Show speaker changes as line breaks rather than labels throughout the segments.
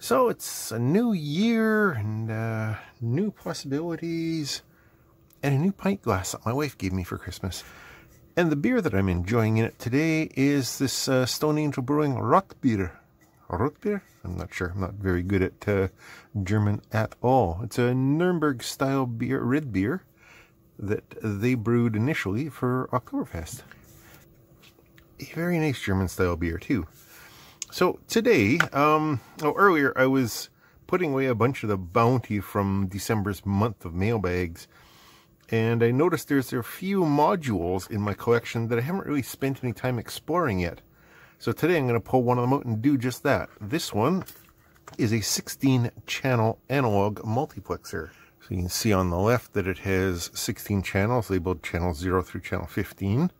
So it's a new year and uh, new possibilities and a new pint glass that my wife gave me for Christmas. And the beer that I'm enjoying in it today is this uh, Stone Angel Brewing Rotbier. Rotbier? I'm not sure. I'm not very good at uh, German at all. It's a Nuremberg style beer, red beer that they brewed initially for Oktoberfest. A very nice German style beer too. So today, um, oh, earlier I was putting away a bunch of the bounty from December's month of mailbags, and I noticed there's a few modules in my collection that I haven't really spent any time exploring yet. So today I'm going to pull one of them out and do just that. This one is a 16 channel analog multiplexer. So you can see on the left that it has 16 channels labeled channel 0 through channel 15.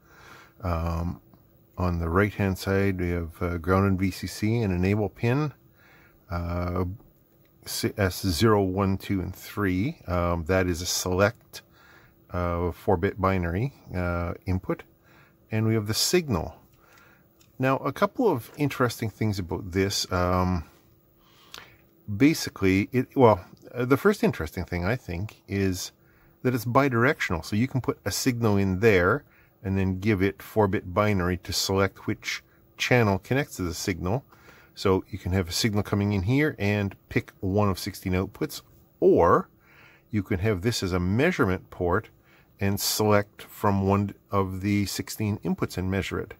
Um, on the right hand side we have uh, ground and VCC and enable pin uh, S0, 1, 2, and 3. Um, that is a select uh, 4-bit binary uh, input. And we have the signal. Now, a couple of interesting things about this. Um, basically, it well, uh, the first interesting thing I think is that it's bidirectional. So you can put a signal in there and then give it 4-bit binary to select which channel connects to the signal. So you can have a signal coming in here and pick one of 16 outputs, or you can have this as a measurement port and select from one of the 16 inputs and measure it.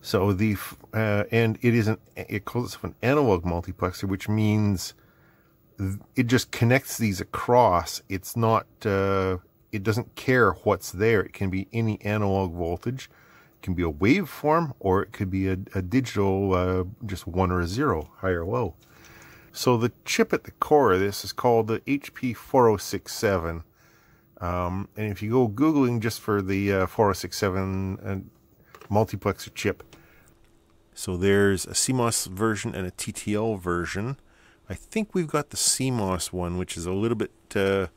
So the uh, and it is an it calls itself an analog multiplexer, which means it just connects these across. It's not uh, it doesn't care what's there. It can be any analog voltage. It can be a waveform or it could be a, a digital, uh, just one or a zero, high or low. So the chip at the core of this is called the HC4067. Um, and if you go Googling just for the uh, 4067 uh, multiplexer chip, so there's a CMOS version and a TTL version. I think we've got the CMOS one, which is a little bit uh,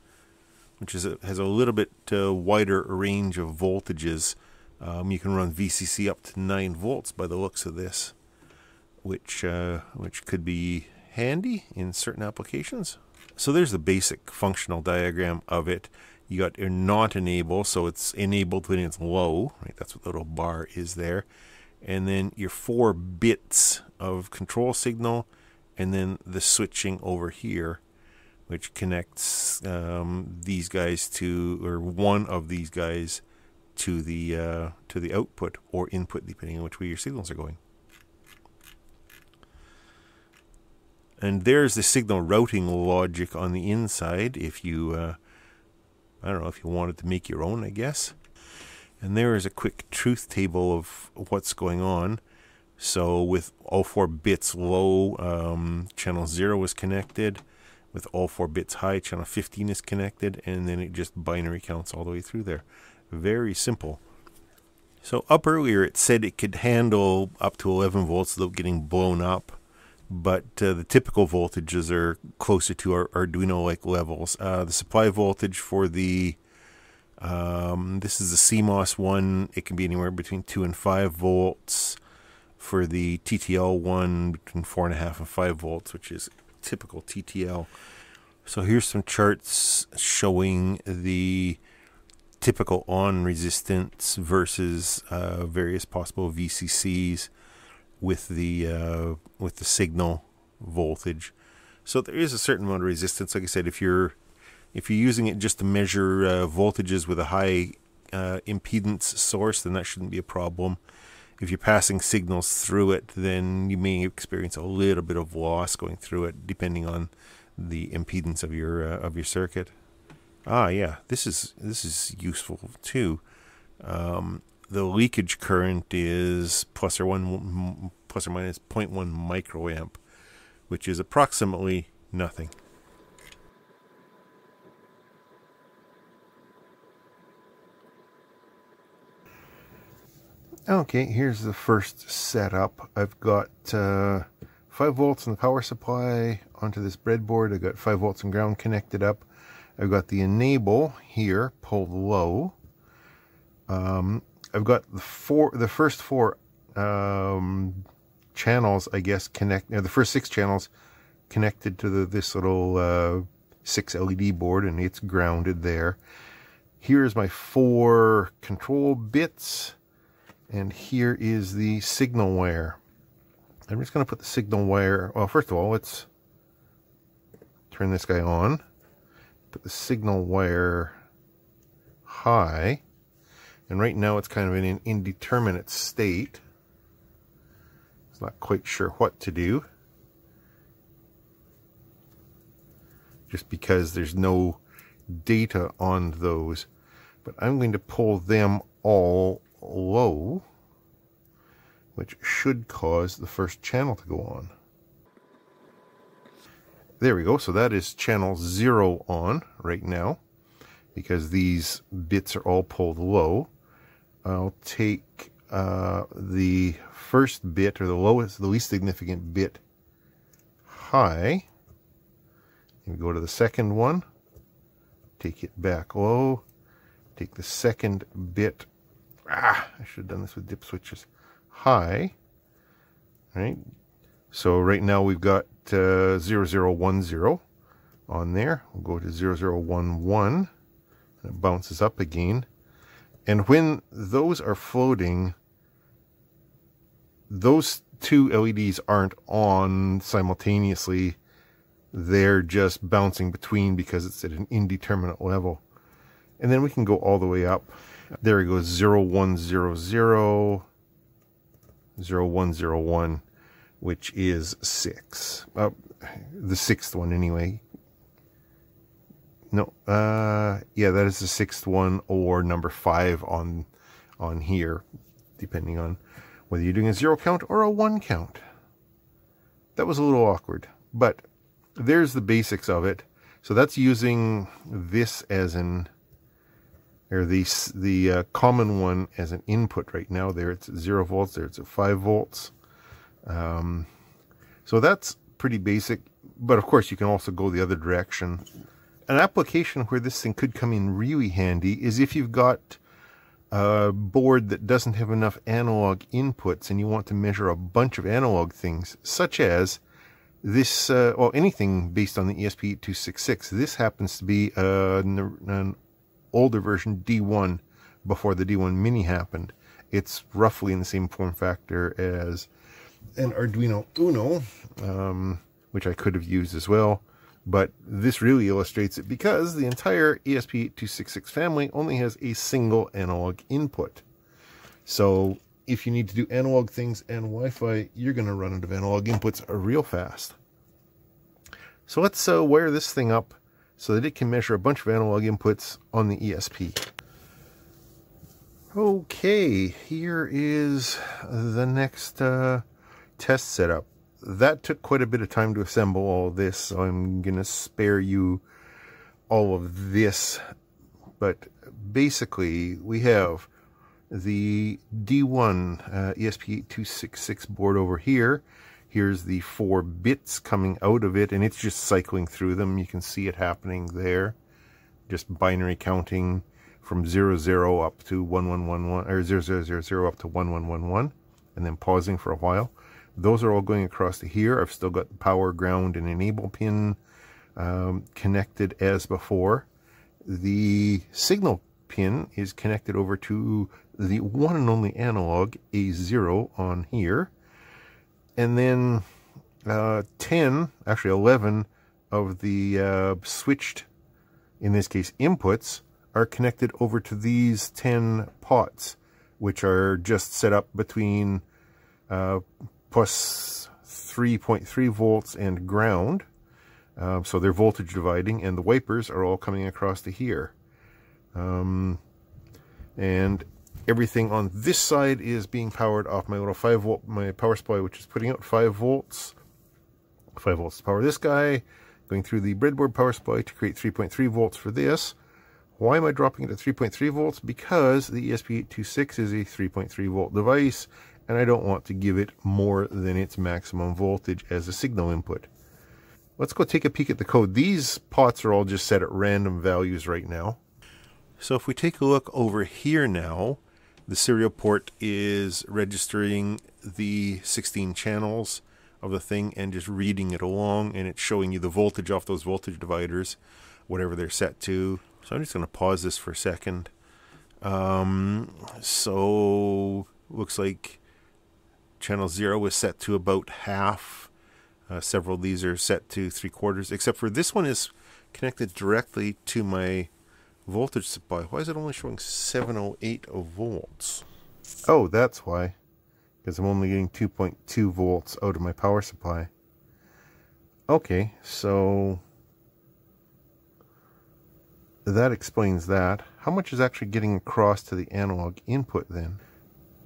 which is a, has a little bit uh, wider range of voltages. Um, you can run VCC up to 9 volts by the looks of this, which uh, which could be handy in certain applications. So there's the basic functional diagram of it. You got your not enable, so it's enabled when it's low, right? That's what the little bar is there. And then your four bits of control signal, and then the switching over here which connects um, these guys to, or one of these guys to the uh, to the output or input, depending on which way your signals are going. And there's the signal routing logic on the inside. If you, uh, I don't know, if you wanted to make your own, I guess. And there is a quick truth table of what's going on. So with all four bits low, um, channel zero is connected with all four bits high. Channel 15 is connected, and then it just binary counts all the way through there. Very simple. So up earlier, it said it could handle up to 11 volts without getting blown up, but uh, the typical voltages are closer to our Arduino-like levels. Uh, the supply voltage for the um, this is the CMOS one. It can be anywhere between two and five volts. For the TTL one, between four and a half and five volts, which is typical TTL. So here's some charts showing the typical on resistance versus uh, various possible VCCs with the uh, with the signal voltage. So there is a certain amount of resistance. Like I said, if you're if you're using it just to measure uh, voltages with a high uh, impedance source, then that shouldn't be a problem if you're passing signals through it, then you may experience a little bit of loss going through it, depending on the impedance of your uh, of your circuit. Ah, yeah, this is this is useful too. Um, the leakage current is plus or one plus or minus 0.1 microamp, which is approximately nothing. Okay, here's the first setup. I've got uh, 5 volts in the power supply onto this breadboard. I've got 5 volts and ground connected up. I've got the enable here pulled low. Um, I've got the four, the first four um, channels, I guess, connect, the first six channels connected to the, this little uh, 6 LED board and it's grounded there. Here's my four control bits and here is the signal wire. I'm just going to put the signal wire, well first of all let's turn this guy on. Put the signal wire high and right now it's kind of in an indeterminate state. It's not quite sure what to do. just because there's no data on those. But I'm going to pull them all low, which should cause the first channel to go on. There we go. So that is channel zero on right now because these bits are all pulled low. I'll take uh, the first bit or the lowest, the least significant bit high and go to the second one, take it back low, take the second bit, ah, I should have done this with dip switches, high, right? So right now we've got uh, 0010 on there. We'll go to 0011, and it bounces up again. And when those are floating, those two LEDs aren't on simultaneously they're just bouncing between because it's at an indeterminate level. And then we can go all the way up. There we go, 0100, 0101, which is 6. Uh, the sixth one, anyway. No, uh, yeah, that is the sixth one or number 5 on, on here, depending on whether you're doing a 0 count or a 1 count. That was a little awkward, but there's the basics of it. So that's using this as an, or the, the uh, common one as an input right now. There it's at 0 volts, there it's at 5 volts. Um, so that's pretty basic, but of course you can also go the other direction. An application where this thing could come in really handy is if you've got a board that doesn't have enough analog inputs and you want to measure a bunch of analog things, such as this, uh, well, anything based on the ESP8266. This happens to be uh, an older version D1 before the D1 Mini happened. It's roughly in the same form factor as an Arduino Uno, um, which I could have used as well. But this really illustrates it because the entire ESP8266 family only has a single analog input. So if you need to do analog things and Wi-Fi, you're going to run out of analog inputs real fast. So let's uh, wire this thing up so that it can measure a bunch of analog inputs on the ESP. Okay, here is the next uh, test setup. That took quite a bit of time to assemble all this, so I'm going to spare you all of this. But basically, we have the D1 uh, ESP8266 board over here. Here's the four bits coming out of it, and it's just cycling through them. You can see it happening there. Just binary counting from 00, 0 up to 1111, or 0000 up to 1111, and then pausing for a while. Those are all going across to here. I've still got the power, ground, and enable pin um, connected as before. The signal pin is connected over to the one and only analog A0 on here. And then uh, 10, actually 11 of the uh, switched, in this case, inputs are connected over to these 10 pots, which are just set up between uh, plus 3.3 volts and ground. Uh, so they're voltage dividing, and the wipers are all coming across to here. Um, and everything on this side is being powered off my little 5 volt, my power supply, which is putting out 5 volts. 5 volts to power this guy, going through the breadboard power supply to create 3.3 volts for this. Why am I dropping it to 3.3 volts? Because the ESP8266 is a 3.3 volt device, and I don't want to give it more than its maximum voltage as a signal input. Let's go take a peek at the code. These pots are all just set at random values right now. So if we take a look over here now, The serial port is registering the 16 channels of the thing and just reading it along and it's showing you the voltage off those voltage dividers, whatever they're set to. So I'm just going to pause this for a second. Um, so looks like channel 0 is set to about half. Uh, several of these are set to three quarters, except for this one is connected directly to my voltage supply. Why is it only showing 708 volts? Oh, that's why. Because I'm only getting 2.2 volts out of my power supply. Okay, so that explains that. How much is actually getting across to the analog input then?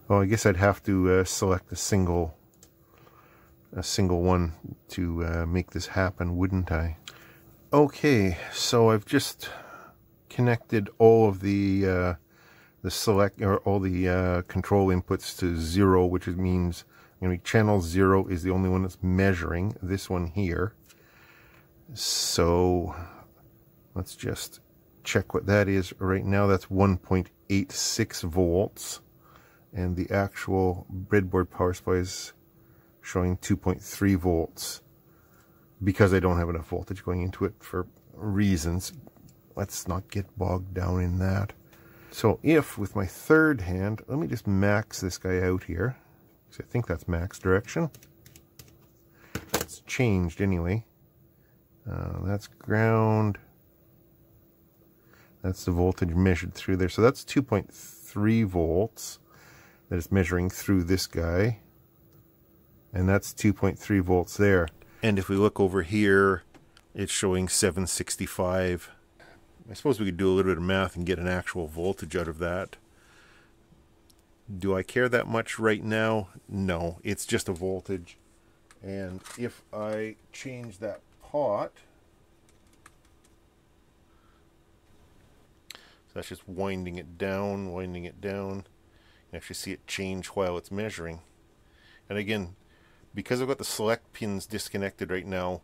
Well, I guess I'd have to uh, select a single a single one to uh, make this happen, wouldn't I? Okay, so I've just connected all of the uh, the select or all the uh, control inputs to zero, which means you channel zero is the only one that's measuring this one here. So let's just check what that is right now. That's 1.86 volts, and the actual breadboard power supply is showing 2.3 volts because I don't have enough voltage going into it for reasons let's not get bogged down in that. So if, with my third hand, let me just max this guy out here. I think that's max direction. It's changed anyway. Uh, that's ground. That's the voltage measured through there. So that's 2.3 volts that is measuring through this guy. And that's 2.3 volts there. And if we look over here, it's showing 765 I suppose we could do a little bit of math and get an actual voltage out of that. Do I care that much right now? No, it's just a voltage. And if I change that pot, so that's just winding it down, winding it down. You actually see it change while it's measuring. And again, because I've got the select pins disconnected right now,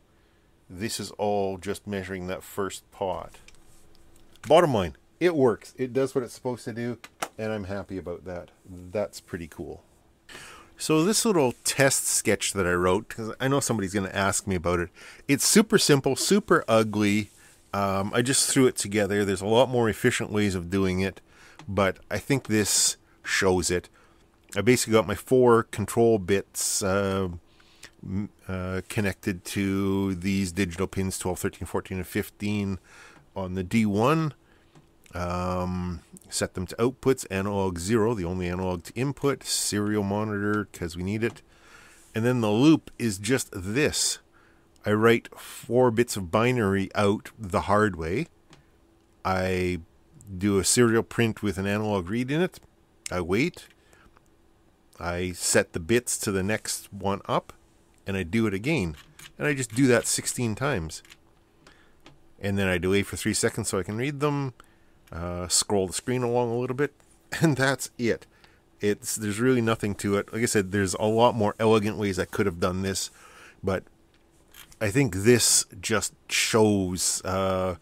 this is all just measuring that first pot. Bottom line, it works. It does what it's supposed to do, and I'm happy about that. That's pretty cool. So this little test sketch that I wrote, because I know somebody's going to ask me about it, it's super simple, super ugly. Um, I just threw it together. There's a lot more efficient ways of doing it, but I think this shows it. I basically got my four control bits uh, uh, connected to these digital pins 12, 13, 14, and 15 on the D1, um, set them to outputs, analog 0, the only analog to input, serial monitor because we need it. And then the loop is just this. I write four bits of binary out the hard way. I do a serial print with an analog read in it. I wait. I set the bits to the next one up, and I do it again. And I just do that 16 times and then I delay for three seconds so I can read them, uh, scroll the screen along a little bit, and that's it. It's there's really nothing to it. Like I said, there's a lot more elegant ways I could have done this, but I think this just shows uh,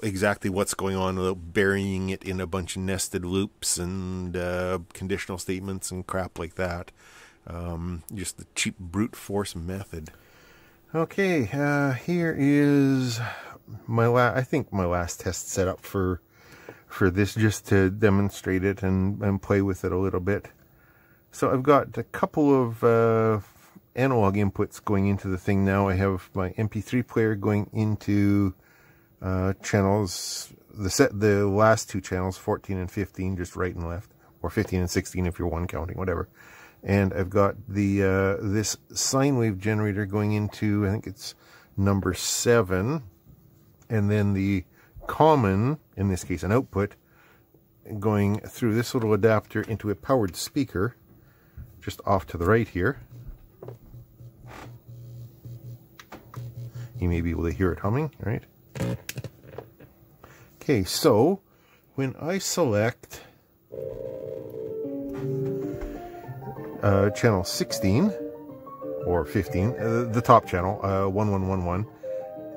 exactly what's going on without burying it in a bunch of nested loops and uh, conditional statements and crap like that. Um, just the cheap brute force method. Okay, uh, here is my la- I think my last test setup for for this just to demonstrate it and, and play with it a little bit. So I've got a couple of uh, analog inputs going into the thing now. I have my MP3 player going into uh, channels, the set, the last two channels, 14 and 15, just right and left, or 15 and 16 if you're one counting, whatever. And I've got the uh, this sine wave generator going into, I think it's number seven, and then the common, in this case an output, going through this little adapter into a powered speaker, just off to the right here. You may be able to hear it humming, right? Okay, so when I select uh, channel 16 or 15, uh, the top channel, uh, 1111,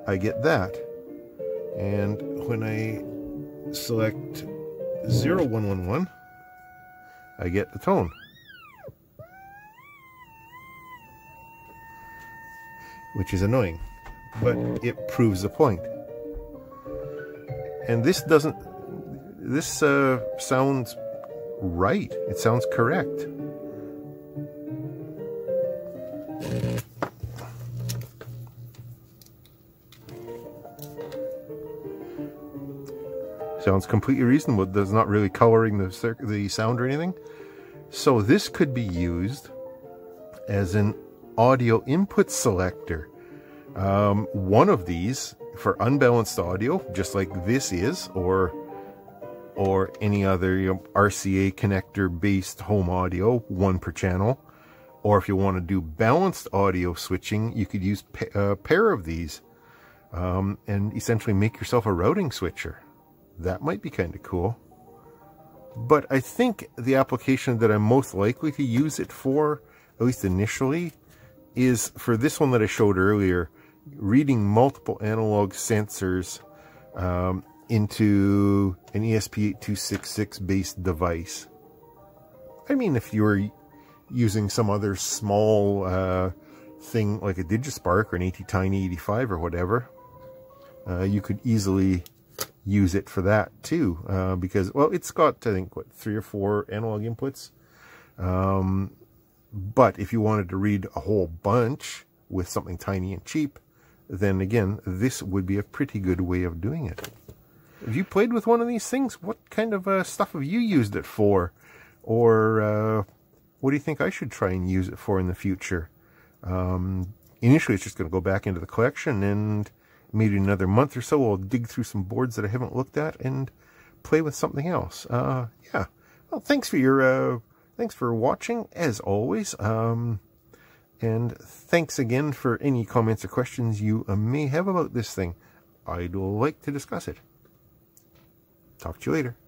I get that. And when I select 0111, I get the tone. Which is annoying, but it proves the point. And this doesn't, this uh, sounds right. It sounds correct. Sounds completely reasonable. Does not really coloring the the sound or anything. So this could be used as an audio input selector. Um, one of these for unbalanced audio, just like this is, or or any other you know, RCA connector based home audio, one per channel. Or if you want to do balanced audio switching, you could use a pair of these um, and essentially make yourself a routing switcher. That might be kind of cool. But I think the application that I'm most likely to use it for, at least initially, is for this one that I showed earlier, reading multiple analog sensors um, into an ESP8266 based device. I mean, if you were using some other small uh, thing like a Digispark or an ATtiny 85 or whatever, uh, you could easily use it for that too, uh, because, well, it's got, I think, what, three or four analog inputs. Um, but if you wanted to read a whole bunch with something tiny and cheap, then again, this would be a pretty good way of doing it. Have you played with one of these things? What kind of uh, stuff have you used it for? Or uh, what do you think I should try and use it for in the future? Um, initially, it's just going to go back into the collection and maybe another month or so, I'll dig through some boards that I haven't looked at and play with something else. Uh, yeah. Well, thanks for your, uh, thanks for watching as always. Um, and thanks again for any comments or questions you uh, may have about this thing. I'd like to discuss it. Talk to you later.